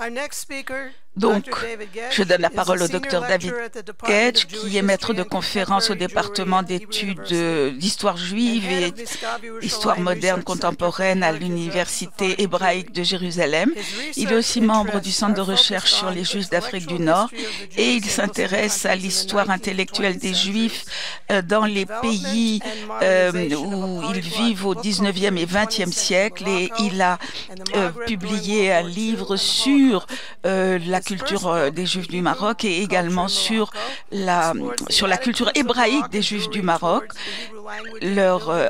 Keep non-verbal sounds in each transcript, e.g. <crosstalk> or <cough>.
Our next speaker Donc, je donne la parole au docteur David Ketch, qui est maître de conférence au département d'études d'histoire juive et histoire moderne contemporaine à l'Université hébraïque de Jérusalem. Il est aussi membre du Centre de recherche sur les Juifs d'Afrique du Nord et il s'intéresse à l'histoire intellectuelle des Juifs euh, dans les pays euh, où ils vivent au 19e et 20e siècle et il a euh, publié un livre sur la culture euh, des Juifs du Maroc et également sur la, sur la culture hébraïque des Juifs du Maroc, leur euh,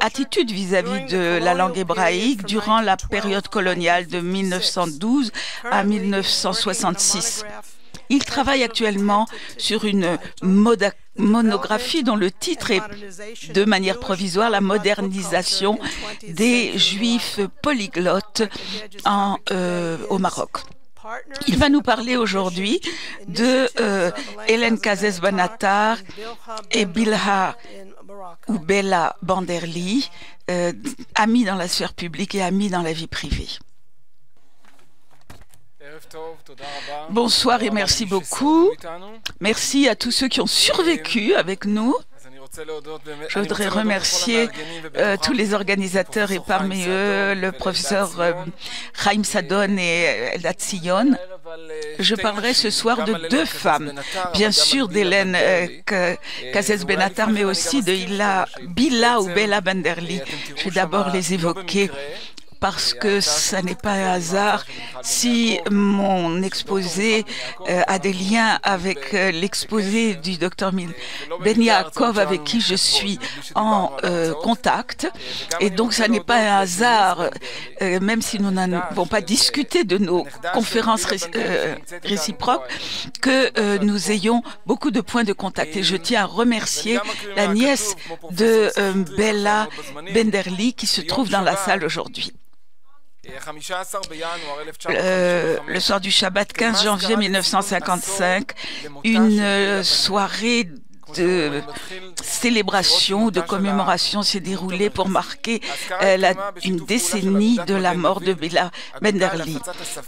attitude vis-à-vis de la langue hébraïque durant la période coloniale de 1912 à 1966. Il travaille actuellement sur une monographie dont le titre est de manière provisoire la modernisation des juifs polyglottes euh, au Maroc. Il va nous parler aujourd'hui de euh, Hélène Kazes Banatar et Bilha ou Bella Banderli, euh, amis dans la sphère publique et amis dans la vie privée. Bonsoir et merci beaucoup. Merci à tous ceux qui ont survécu avec nous. Je voudrais remercier euh, tous les organisateurs et parmi eux le professeur euh, Chaim Sadon et Eldad Sion. Je parlerai ce soir de deux femmes, bien sûr d'Hélène euh, Kazes Benatar, mais aussi de Ila, Bila ou Bella Banderli. Je vais d'abord les évoquer parce que ça n'est pas un hasard si mon exposé euh, a des liens avec euh, l'exposé du docteur Ben Yaakov avec qui je suis en euh, contact. Et donc ça n'est pas un hasard, même si nous n'avons pas discuté de nos conférences réciproques, que nous ayons beaucoup de points de contact. Et je tiens à remercier la nièce de Bella Benderli qui se trouve dans la salle aujourd'hui. Euh, le soir du Shabbat 15 janvier 1955, une soirée de célébration, de commémoration s'est déroulée pour marquer euh, une décennie de la mort de Bella Benderli.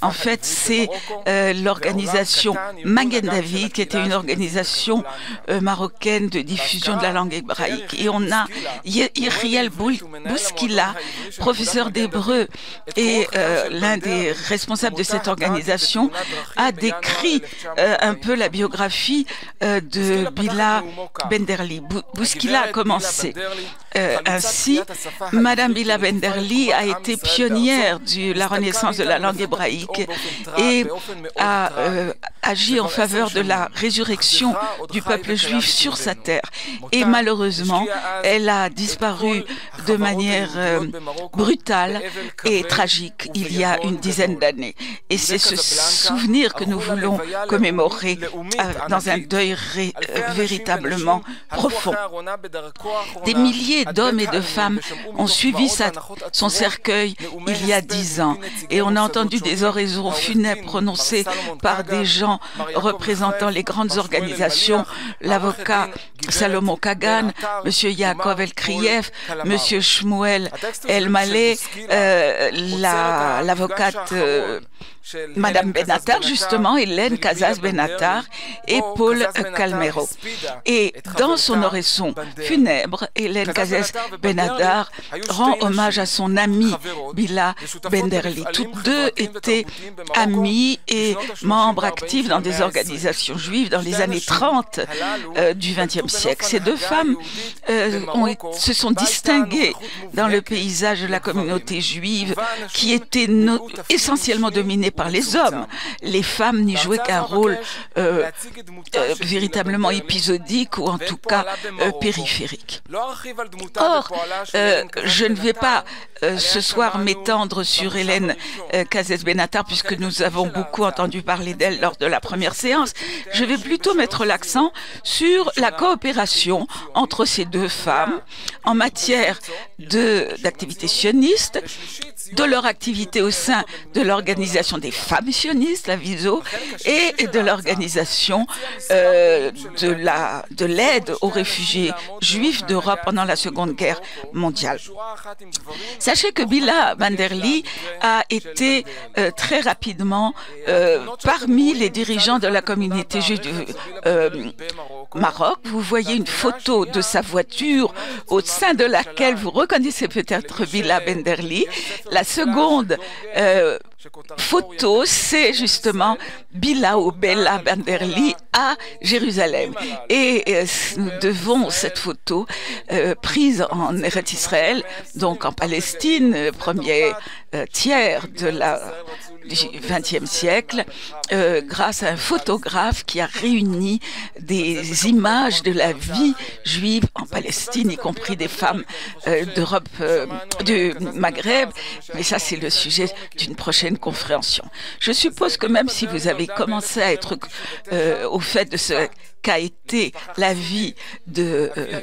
En fait, c'est euh, l'organisation Magen David, qui était une organisation euh, marocaine de diffusion de la langue hébraïque. Et on a Iriel Bouskila, professeur d'hébreu et l'un des responsables de cette organisation, a décrit un peu la biographie de Bila Benderli. Bouskila a commencé. Euh, ainsi, Madame Bila Benderli a été pionnière de la renaissance de la langue hébraïque et a euh, agi en faveur de la résurrection du peuple juif sur sa terre. Et malheureusement, elle a disparu de manière euh, brutale et tragique il y a une dizaine d'années. Et c'est ce souvenir que nous voulons commémorer dans un deuil véritablement profond. Des milliers d'hommes et de femmes ont suivi son cercueil il y a dix ans et on a entendu des oraisons funèbres prononcées par des gens représentant les grandes organisations, l'avocat Salomon Kagan, M. Yaakov El Kriev, M. Shmuel El Malé, euh, l'avocate euh, Madame Benatar, justement, Hélène Casas Benatar et Paul Calmero. Et dans son oraison funèbre, Hélène Casas Benatar rend hommage à son ami Bila Benderli. Toutes deux étaient amis et membres actifs dans des organisations juives dans les années 30 euh, du XXe siècle. Ces deux femmes euh, se sont distinguées dans le paysage de la communauté juive qui était essentiellement dominée par les hommes. Les femmes n'y jouaient qu'un rôle euh, euh, véritablement épisodique ou en tout cas périphérique. Or, je ne vais pas ce soir m'étendre sur Hélène Cazès Benatar puisque nous avons beaucoup entendu parler d'elle lors de la première séance. Je vais plutôt mettre l'accent sur la coopération entre ces deux femmes en matière d'activités sionistes de leur activité au sein de l'organisation des femmes sionistes, la VISO, et de l'organisation euh, de la de l'aide aux réfugiés juifs d'Europe pendant la Seconde Guerre mondiale. Sachez que Bila Banderli a été euh, très rapidement euh, parmi les dirigeants de la communauté juive du Maroc. Vous voyez une photo de sa voiture au sein de laquelle vous reconnaissez peut-être Bila Benderli. Seconde euh, photo, c'est justement Bila ou Bella Benderli à Jérusalem. Et euh, nous devons cette photo euh, prise en Eretz Israël, donc en Palestine, premier euh, tiers de la du XXe siècle, grâce à un photographe qui a réuni des images de la vie juive en Palestine, y compris des femmes d'Europe, du Maghreb. Mais ça, c'est le sujet d'une prochaine compréhension. Je suppose que même si vous avez commencé à être euh, au fait de ce qu'a été la vie de, euh,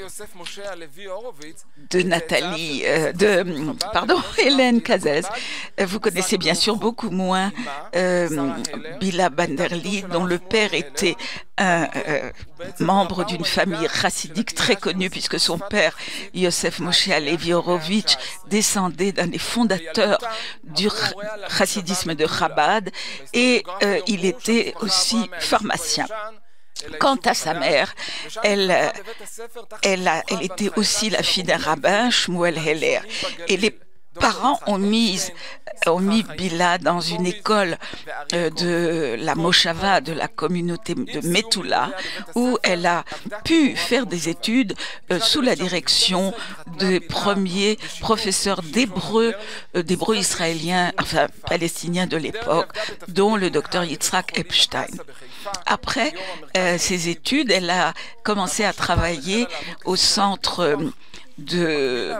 de Nathalie, euh, de, pardon, <laughs> Hélène Cazès. Vous connaissez bien sûr beaucoup moins euh, Bila Banderli, dont le père était un membre d'une famille chassidique très connue, puisque son père, Yosef Moshe Alevi descendait d'un des fondateurs du chassidisme de Chabad, et il était aussi pharmacien. Quant à sa mère, elle, elle, a, elle était aussi la fille d'un rabbin, Shmuel Heller. Parents ont mis, ont mis Bila dans une école euh, de la Moshava, de la communauté de Metula, où elle a pu faire des études euh, sous la direction des premiers professeurs d'hébreu, euh, d'hébreu israélien, enfin palestinien de l'époque, dont le docteur Yitzhak Epstein. Après euh, ses études, elle a commencé à travailler au centre euh, de,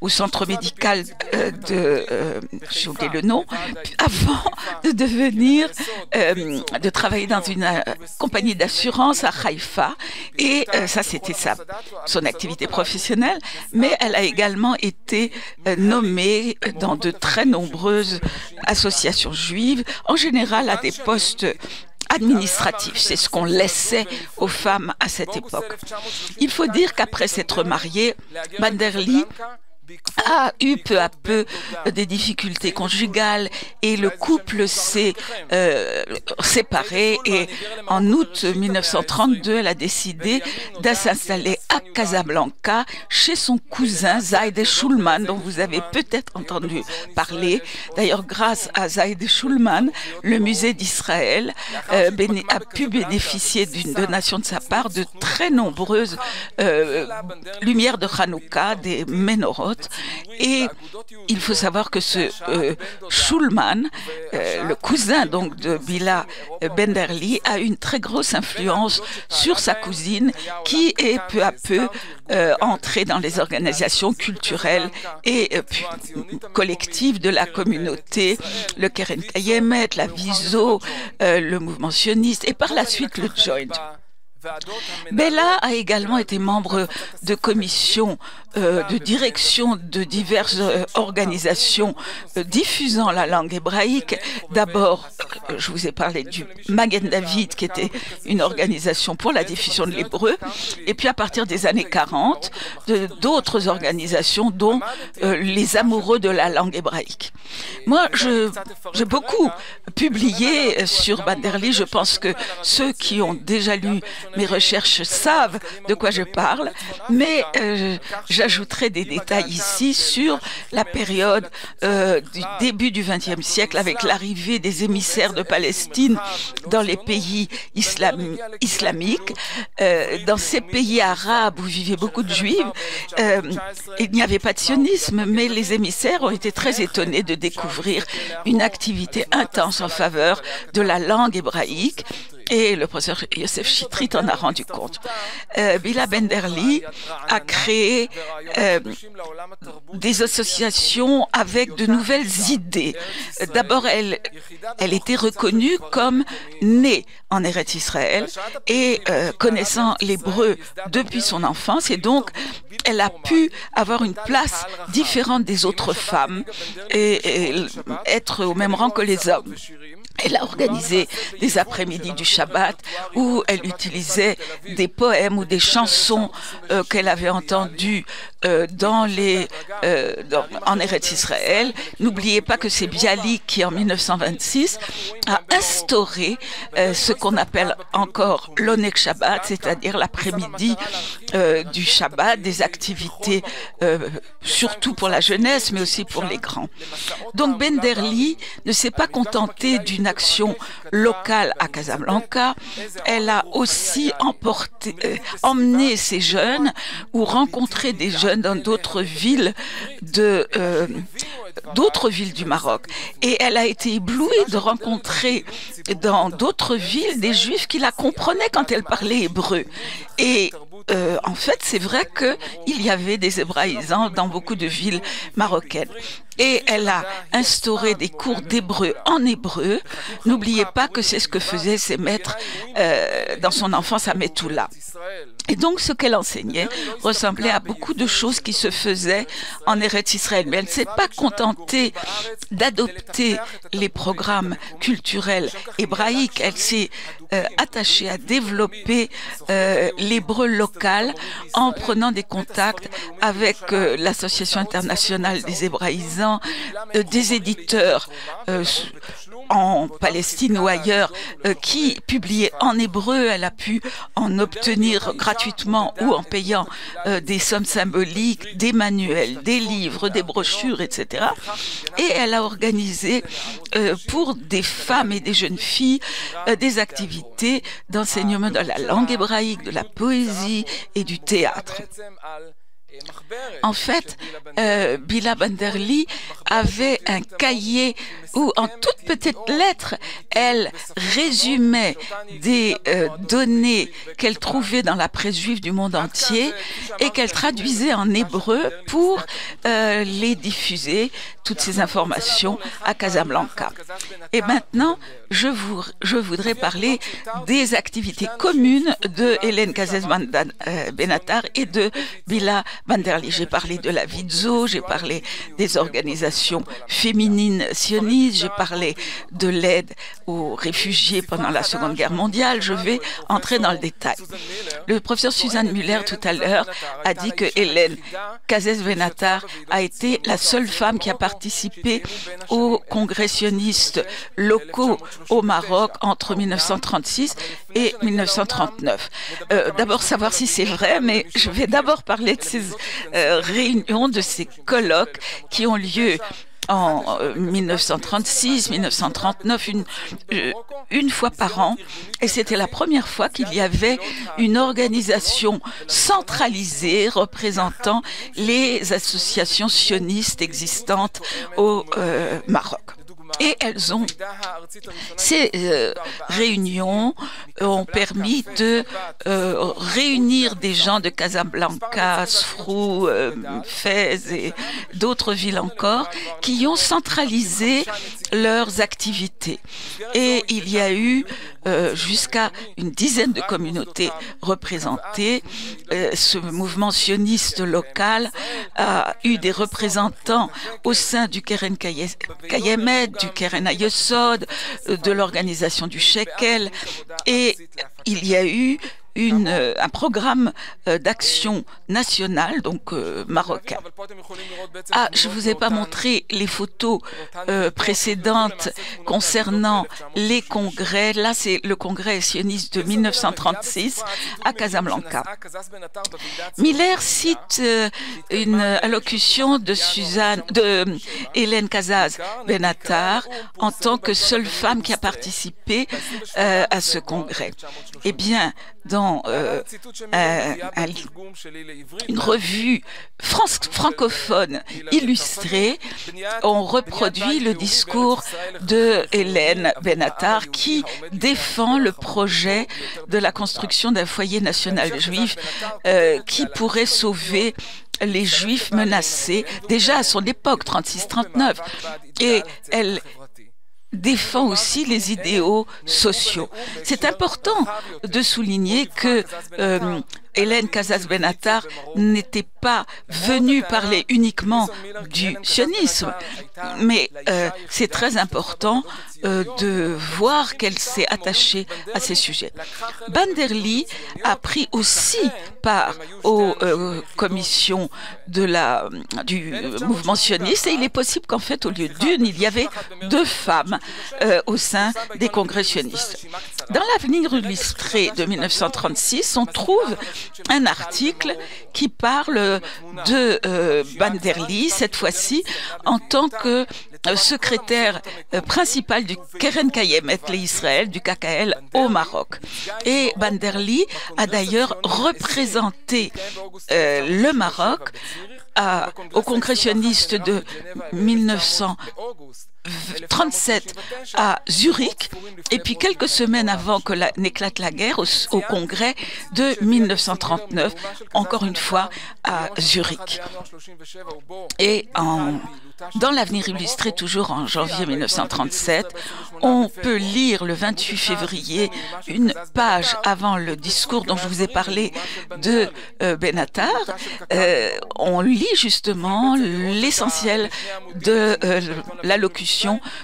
au centre médical euh, de, euh, j'ai oublié le nom, avant de devenir, euh, de travailler dans une euh, compagnie d'assurance à Haïfa. Et euh, ça, c'était sa, son activité professionnelle. Mais elle a également été nommée dans de très nombreuses associations juives, en général à des postes administratif. C'est ce qu'on laissait aux femmes à cette époque. Il faut dire qu'après s'être mariée, Banderly a eu peu à peu des difficultés conjugales et le couple s'est euh, séparé et en août 1932 elle a décidé de s'installer à Casablanca chez son cousin Zaid Schulman dont vous avez peut-être entendu parler. D'ailleurs grâce à Zaid Schulman le musée d'Israël euh, a pu bénéficier d'une donation de sa part de très nombreuses euh, lumières de Hanouka des menorot et il faut savoir que ce euh, Schulman, euh, le cousin donc de Bila Benderli, a une très grosse influence sur sa cousine qui est peu à peu euh, entrée dans les organisations culturelles et euh, collectives de la communauté, le Keren Kayemet, la Viso, le mouvement sioniste et par la suite le Joint. Bella a également été membre de commissions euh, de direction de diverses euh, organisations euh, diffusant la langue hébraïque. D'abord, je vous ai parlé du Magen David, qui était une organisation pour la diffusion de l'hébreu, et puis à partir des années 40, d'autres organisations, dont les amoureux de la langue hébraïque. Moi, j'ai beaucoup publié sur Banderly. Je pense que ceux qui ont déjà lu mes recherches savent de quoi je parle, mais euh, j'ajouterai des détails ici sur la période euh, du début du XXe siècle avec l'arrivée des émissaires de Palestine dans les pays islam islamiques. Euh, dans ces pays arabes où vivaient beaucoup de juifs, euh, il n'y avait pas de sionisme, mais les émissaires ont été très étonnés de découvrir une activité intense en faveur de la langue hébraïque et le professeur Youssef Chitrit en a rendu compte. Euh, Bila Benderli a créé euh, des associations avec de nouvelles idées. D'abord, elle, elle était reconnue comme née en Eretz Israël et euh, connaissant l'hébreu depuis son enfance et donc elle a pu avoir une place différente des autres femmes et être au même rang que les hommes. Elle a organisé des après-midi du Shabbat où elle utilisait des poèmes ou des chansons euh, qu'elle avait entendues euh, dans les, euh, en Eretz Israël. N'oubliez pas que c'est Bialik qui, en 1926, a instauré euh, ce qu'on appelle encore l'Onek Shabbat, c'est-à-dire l'après-midi du Shabbat, des activités surtout pour la jeunesse, mais aussi pour les grands. Donc Benderli ne s'est pas contenté d'une action locale à Casablanca, elle a aussi emporté, euh, emmené ces jeunes ou rencontré des jeunes dans d'autres villes de euh, d'autres villes du Maroc. Et elle a été éblouie de rencontrer dans d'autres villes des juifs qui la comprenaient quand elle parlait hébreu. Et euh, en fait, c'est vrai qu'il y avait des hébraïsants dans beaucoup de villes marocaines. Et elle a instauré des cours d'hébreu en hébreu. N'oubliez pas que c'est ce que faisaient ses maîtres euh, dans son enfance à Metula. Et donc, ce qu'elle enseignait ressemblait à beaucoup de choses qui se faisaient en Eretz Israël. Mais elle ne s'est pas contentée d'adopter les programmes culturels hébraïques. Elle s'est euh, attachée à développer euh, l'hébreu local en prenant des contacts avec euh, l'Association internationale des hébraïsants, euh, des éditeurs euh, en Palestine ou ailleurs euh, qui publiaient en hébreu. Elle a pu en obtenir gratuitement ou en payant euh, des sommes symboliques, des manuels, des livres, des brochures, etc. Et elle a organisé euh, pour des femmes et des jeunes filles des activités d'enseignement de la langue hébraïque, de la poésie et du théâtre. En fait, euh, Bila Banderli avait un cahier où, en toutes petites lettres, elle résumait des euh, données qu'elle trouvait dans la presse juive du monde entier et qu'elle traduisait en hébreu pour euh, les diffuser, toutes ces informations, à Casablanca. Et maintenant, je, vous, je voudrais parler des activités communes de Hélène Kazes Benatar et de Bila Banderli. J'ai parlé de la Vidzo, j'ai parlé des organisations féminines sionistes, j'ai parlé de l'aide aux réfugiés pendant la Seconde Guerre mondiale. Je vais entrer dans le détail. Le professeur Suzanne Muller tout à l'heure a dit que Hélène Kazes Benatar a été la seule femme qui a participé aux congressionnistes locaux au Maroc entre 1936 et 1939. Euh, d'abord savoir si c'est vrai, mais je vais d'abord parler de ces euh, réunions, de ces colloques qui ont lieu en 1936, 1939, une, euh, une fois par an. Et c'était la première fois qu'il y avait une organisation centralisée représentant les associations sionistes existantes au euh, Maroc. Et elles ont, ces euh, réunions ont permis de euh, réunir des gens de Casablanca, Sfrou, euh, Fès et d'autres villes encore qui ont centralisé leurs activités. Et il y a eu euh, jusqu'à une dizaine de communautés représentées. Euh, ce mouvement sioniste local a eu des représentants au sein du Keren Kayemet, du Keren Ayesod, euh, de l'organisation du Shekel, et il y a eu une, euh, un programme euh, d'action nationale, donc euh, marocain. Ah, je vous ai pas montré les photos euh, précédentes concernant les congrès. Là, c'est le congrès sioniste de 1936 à Casablanca. Miller cite euh, une allocution de Suzanne, de Hélène Kazaz Benatar en tant que seule femme qui a participé euh, à ce congrès. Eh bien, dans euh, un, une revue francophone illustrée, on reproduit le discours de Hélène Benatar qui défend le projet de la construction d'un foyer national juif euh, qui pourrait sauver les juifs menacés. Déjà à son époque 36-39 et elle défend aussi les idéaux sociaux. C'est important de souligner que euh, Hélène Casas Benatar n'était pas venue parler uniquement du sionisme, mais euh, c'est très important euh, de voir qu'elle s'est attachée à ces sujets. Banderly a pris aussi part aux euh, commissions de la, du mouvement sioniste et il est possible qu'en fait, au lieu d'une, il y avait deux femmes au sein des congrès sionistes. Dans l'avenir illustré de 1936, on trouve un article qui parle de euh, Banderly, cette fois-ci en tant que euh, secrétaire euh, principal du Keren Kayem Israël du KKL au Maroc. Et Banderly a d'ailleurs représenté euh, le Maroc à, au congressionniste de 1900. 37 à Zurich et puis quelques semaines avant que n'éclate la guerre au, congrès de 1939 encore une fois à Zurich et en dans l'avenir illustré toujours en janvier 1937, on peut lire le 28 février une page avant le discours dont je vous ai parlé de euh, Benatar. Euh, on lit justement l'essentiel de euh, l'allocution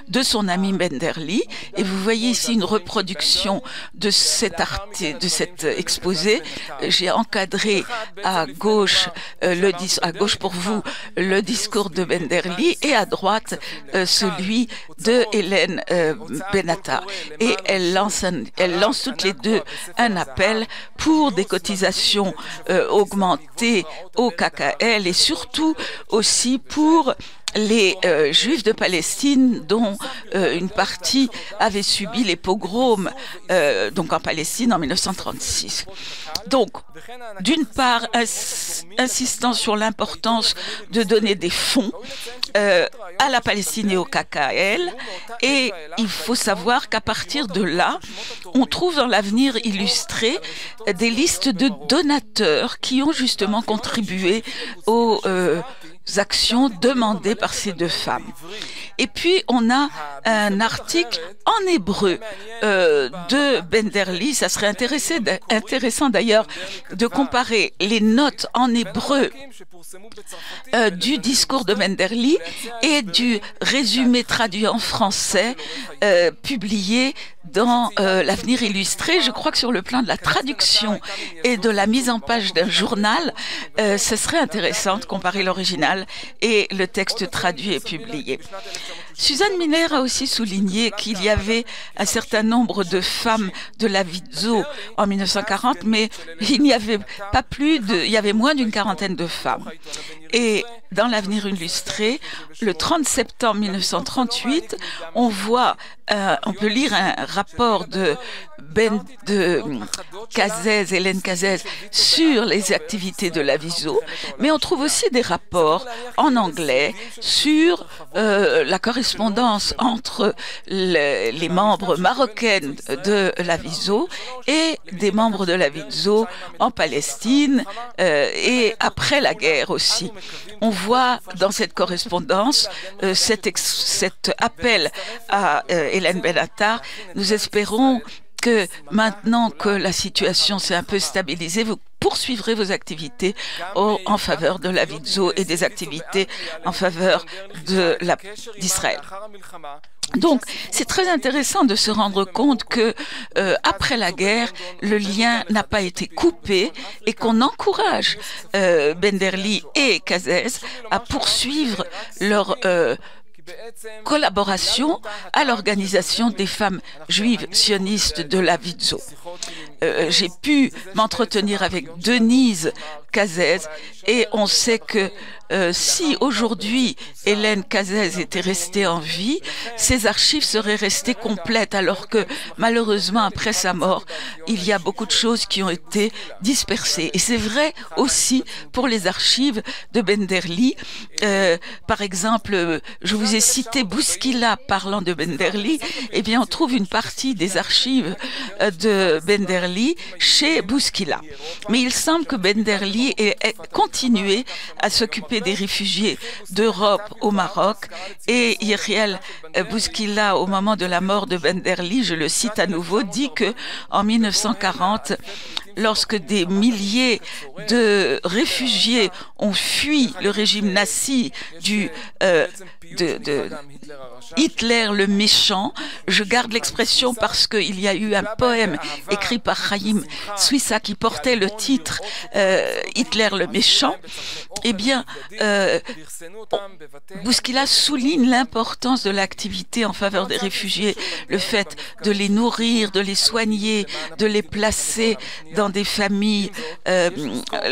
de son ami Benderly et vous voyez ici une reproduction de cet exposé. J'ai encadré à gauche le à gauche pour vous le discours de Benderly et à droite euh, celui de Hélène euh, Benata. Et elle lance, elle lance toutes les deux un appel pour des cotisations euh, augmentées au KKL et surtout aussi pour les euh, Juifs de Palestine, dont euh, une partie avait subi les pogroms, euh, donc en Palestine en 1936. Donc, d'une part, ins insistant sur l'importance de donner des fonds à la Palestine et au KKL, et il faut savoir qu'à partir de là, on trouve dans l'avenir illustré des listes de donateurs qui ont justement contribué au actions demandées par ces deux femmes. Et puis, on a un article en hébreu euh, de Benderly. Ça serait intéressant d'ailleurs de comparer les notes en hébreu euh, du discours de Benderly et du résumé traduit en français euh, publié dans euh, l'avenir illustré, je crois que sur le plan de la traduction et de la mise en page d'un journal, euh, ce serait intéressant de comparer l'original et le texte traduit et publié. Suzanne Miller a aussi souligné qu'il y avait un certain nombre de femmes de la Vizo en 1940, mais il n'y avait pas plus de, il y avait moins d'une quarantaine de femmes. Et dans l'avenir illustré, le 30 septembre 1938, on voit, euh, on peut lire un rapport de Ben de Cazès, Hélène Cazès, sur les activités de la Viso, mais on trouve aussi des rapports en anglais sur euh, la correspondance entre le, les membres marocains de la Viso et des membres de la Viso en Palestine euh, et après la guerre aussi. On voit dans cette correspondance euh, cet, appel à euh, Hélène Bellatar. Nous espérons que maintenant que la situation s'est un peu stabilisée, vous poursuivrez vos activités en faveur de la Vidzo et des activités en faveur d'Israël. Donc, c'est très intéressant de se rendre compte que euh, après la guerre, le lien n'a pas été coupé et qu'on encourage euh, Benderly et Kazès à poursuivre leur euh, collaboration à l'organisation des femmes juives sionistes de la Vidzo. Euh, J'ai pu m'entretenir avec Denise Cazès et on sait que euh, si aujourd'hui Hélène Cazès était restée en vie, ses archives seraient restées complètes, alors que malheureusement, après sa mort, il y a beaucoup de choses qui ont été dispersées. Et c'est vrai aussi pour les archives de Benderli. Euh, par exemple, je vous ai cité Bouskila parlant de Benderli. Eh bien, on trouve une partie des archives euh, de Benderli chez Bouskila. Mais il semble que Benderli ait continué à s'occuper des réfugiés d'Europe au Maroc. Et Iriel Bouskila, au moment de la mort de Benderli, je le cite à nouveau, dit que en 1940, lorsque des milliers de réfugiés ont fui le régime nazi du, euh, de, de, Hitler le méchant. Je garde l'expression parce qu'il y a eu un poème écrit par Chaim Suissa qui portait le titre euh, Hitler le méchant. Eh bien, euh, souligne l'importance de l'activité en faveur des réfugiés, le fait de les nourrir, de les soigner, de les placer dans des familles euh,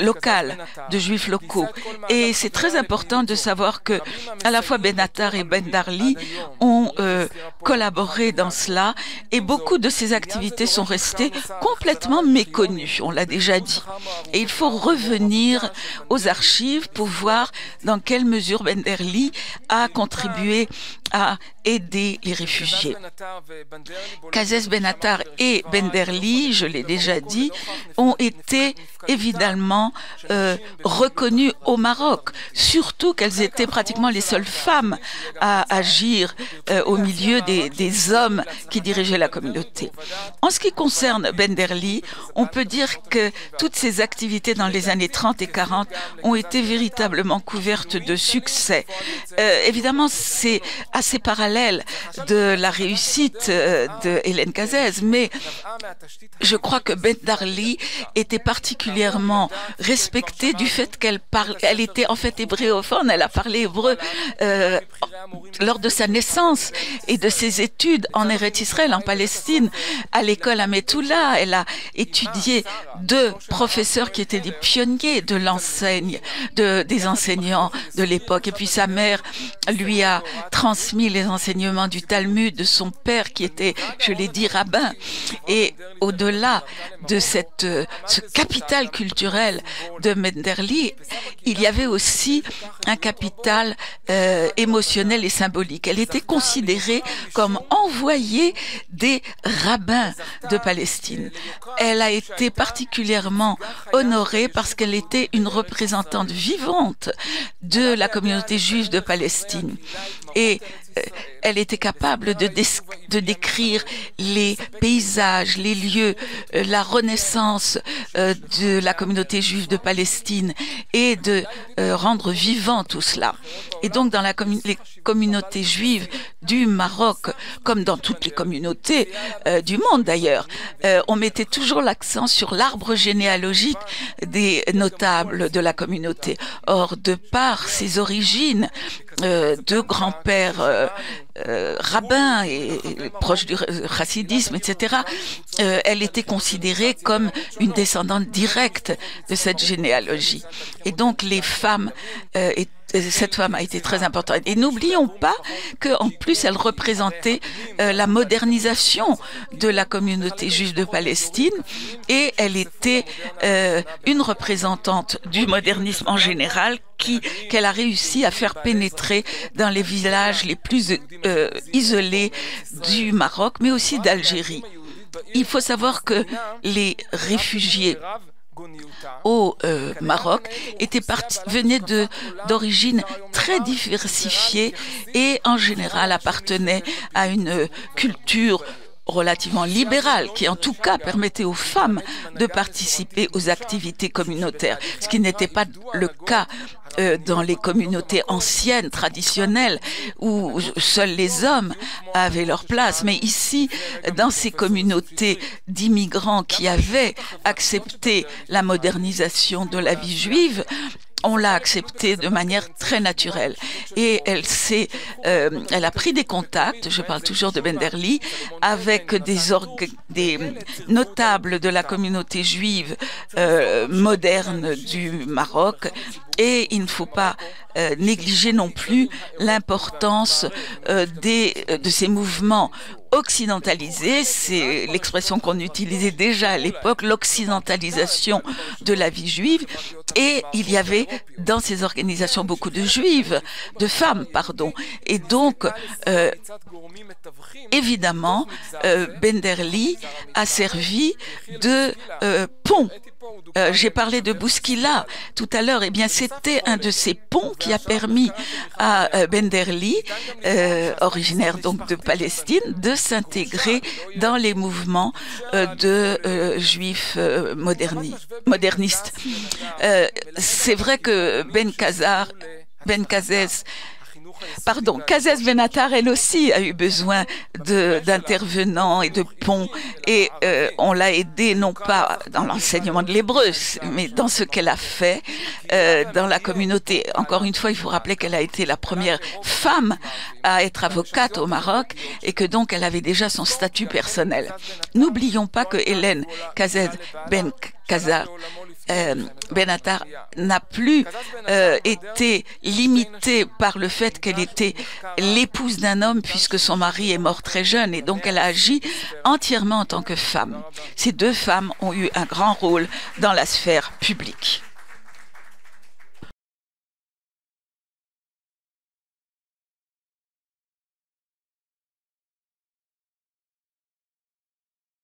locales de juifs locaux. Et c'est très important de savoir que à la fois Benatar et Ben Darli ont euh, collaboré dans cela et beaucoup de ces activités sont restées complètement méconnues, on l'a déjà dit. Et il faut revenir aux archives pour voir dans quelle mesure Benderli a contribué à aider les réfugiés. Kazes Benatar et Benderli, je l'ai déjà dit, ont été évidemment euh, reconnues au Maroc, surtout qu'elles étaient pratiquement les seules femmes à agir euh, au milieu des, hommes qui dirigeaient la communauté. En ce qui concerne Benderli, on peut dire que toutes ces activités dans les années 30 et 40 ont été véritablement couvertes de succès. Euh, évidemment, c'est assez parallèle de la réussite euh, de Hélène Cazès, mais je crois que Ben Darli était particulièrement respectée du fait qu'elle parle, elle était en fait hébréophone, elle a parlé hébreu euh, lors de sa naissance et de ses études en Eretz Israël, en Palestine, à l'école à Metula. Elle a étudié deux professeurs qui étaient des pionniers de l'enseigne, de, des enseignants de l'époque. Et puis sa mère lui a transmis les enseignements du Talmud de son père qui était, je l'ai dit, rabbin. Et au-delà de cette, ce capital culturel de Menderli, il y avait aussi un capital euh, émotionnel et symbolique. Elle était considérée comme envoyée des rabbins de Palestine. Elle a été particulièrement honorée parce qu'elle était une représentante vivante de la communauté juive de Palestine. Et euh, elle était capable de, de, décrire les paysages, les lieux, euh, la renaissance euh, de la communauté juive de Palestine et de rendre vivant tout cela. Et donc dans la les communautés juives du Maroc, comme dans toutes les communautés du monde d'ailleurs, on mettait toujours l'accent sur l'arbre généalogique des notables de la communauté. Or, de par ses origines, euh, deux grands-pères euh, euh, rabbins et, proches du chassidisme, etc., elle était considérée comme une descendante directe de cette généalogie. Et donc les femmes étaient cette femme a été très importante. Et n'oublions pas qu'en plus, elle représentait euh, la modernisation de la communauté juive de Palestine et elle était euh, une représentante du modernisme en général qu'elle a réussi à faire pénétrer dans les villages les plus euh, isolés du Maroc, mais aussi d'Algérie. Il faut savoir que les réfugiés au euh, Maroc était parti, venait d'origine très diversifiée et en général appartenait à une culture relativement libérale qui en tout cas permettait aux femmes de participer aux activités communautaires, ce qui n'était pas le cas euh, dans les communautés anciennes, traditionnelles, où seuls les hommes avaient leur place. Mais ici, dans ces communautés d'immigrants qui avaient accepté la modernisation de la vie juive, on l'a accepté de manière très naturelle. Et elle s'est, euh, elle a pris des contacts, je parle toujours de Benderli, avec des, notables de la communauté juive euh, moderne du Maroc Et il ne faut pas euh, négliger non plus l'importance de ces mouvements occidentalisés. C'est l'expression qu'on utilisait déjà à l'époque, l'occidentalisation de la vie juive. Et il y avait dans ces organisations beaucoup de juives, de femmes, pardon. Et donc, euh, évidemment, euh, Benderli a servi de euh, pont euh, j'ai parlé de Bouskila tout à l'heure. Eh bien, c'était un de ces ponts qui a permis à euh, Benderli, euh, originaire donc de Palestine, de s'intégrer dans les mouvements de juifs modernistes. C'est vrai que Ben Kazar, Ben Kazès Pardon, Kazès Benatar, elle aussi, a eu besoin d'intervenants et de ponts. Et euh, on l'a aidée non pas dans l'enseignement de l'hébreu, mais dans ce qu'elle a fait euh, dans la communauté. Encore une fois, il faut rappeler qu'elle a été la première femme à être avocate au Maroc et que donc elle avait déjà son statut personnel. N'oublions pas que Hélène Kazès Ben Kazar euh, Benatar n'a plus euh, été limitée par le fait qu'elle était l'épouse d'un homme puisque son mari est mort très jeune et donc elle a agi entièrement en tant que femme. Ces deux femmes ont eu un grand rôle dans la sphère publique.